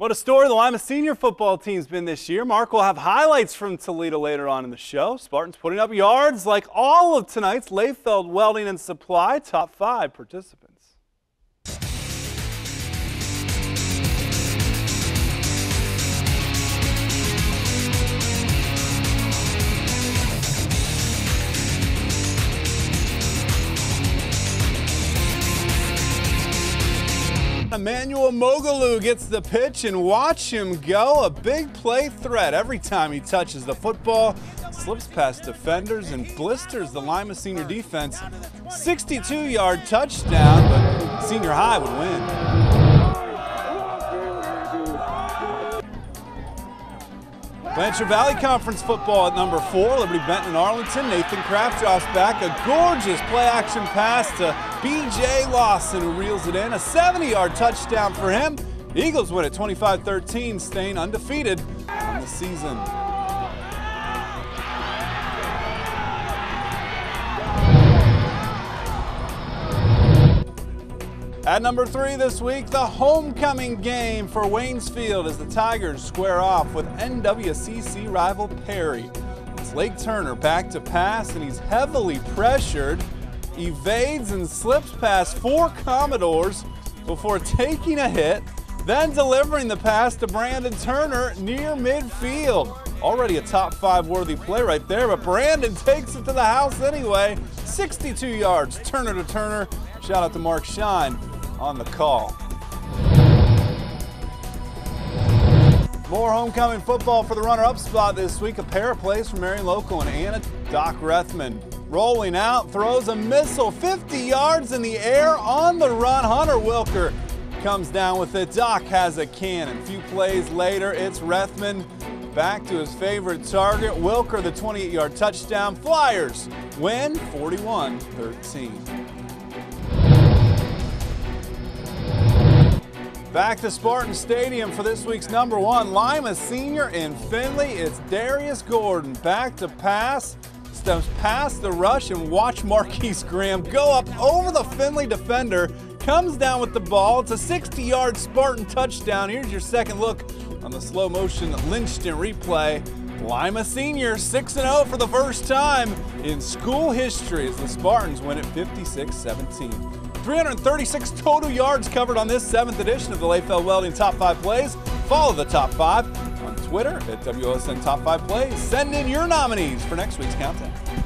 What a story the Lima senior football team's been this year. Mark will have highlights from Toledo later on in the show. Spartans putting up yards like all of tonight's Leifeld Welding and Supply top five participants. Emmanuel Mogaloo gets the pitch and watch him go. A big play threat every time he touches the football. Slips past defenders and blisters the Lima senior defense. 62 yard touchdown, but senior high would win. Blanchard Valley Conference football at number four. Liberty Benton and Arlington. Nathan Kraft drops back. A gorgeous play action pass to B.J. Lawson who reels it in. A 70-yard touchdown for him. The Eagles win at 25-13, staying undefeated on the season. At number three this week, the homecoming game for Waynesfield as the Tigers square off with NWCC rival Perry. It's Lake Turner back to pass, and he's heavily pressured, evades and slips past four Commodores before taking a hit, then delivering the pass to Brandon Turner near midfield. Already a top five worthy play right there, but Brandon takes it to the house anyway. 62 yards, Turner to Turner. Shout out to Mark Shine on the call. More homecoming football for the runner-up spot this week. A pair of plays from Marion Local and Anna Doc Rethman. Rolling out, throws a missile 50 yards in the air on the run. Hunter Wilker comes down with it. Doc has a cannon. A few plays later, it's Rethman back to his favorite target. Wilker, the 28-yard touchdown. Flyers win 41-13. Back to Spartan Stadium for this week's number one. Lima senior in Findlay. It's Darius Gordon back to pass. Steps past the rush and watch Marquise Graham go up over the Findlay defender. Comes down with the ball. It's a 60 yard Spartan touchdown. Here's your second look on the slow motion Lynchton replay. Lima Senior 6 0 for the first time in school history as the Spartans win at 56 17. 336 total yards covered on this seventh edition of the Leifeld Welding Top 5 Plays. Follow the Top 5 on Twitter at WOSN Top 5 Plays. Send in your nominees for next week's countdown.